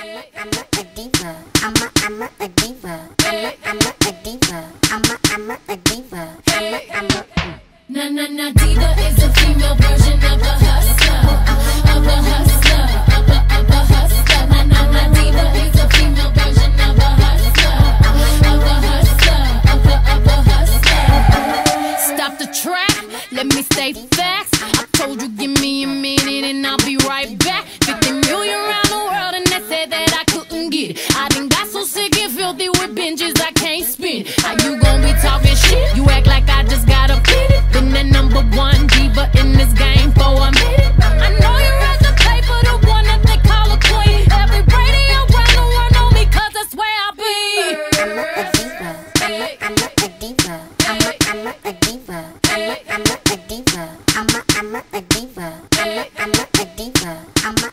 I'm a, I'm a diva. I'm a, I'm a, diva. I'm a, I'm a, diva. I'm a, I'm a, diva. I'm a, I'm diva is a female version of a hustler. Of a hustler. Of a, of a hustler. Na na diva is a female version of a hustler. Of a hustler. Of a, of a hustler. Stop the track. Let me stay fast. I told you give me a minute and I'll be right back. shit. I done got so sick and filthy with binges I can't spin. How you gon' be talking shit? You act like I just got a pit. Been the number one diva in this game for a minute. I know you rather play for the one that they call a queen. Every radio around the world know me cause that's where I be. I'm not a diva. I'm not, I'm not a diva. I'm not, I'm not a diva. I'm not, I'm not a diva. I'm not, I'm not a diva. I'm not, I'm not a diva. I'm not,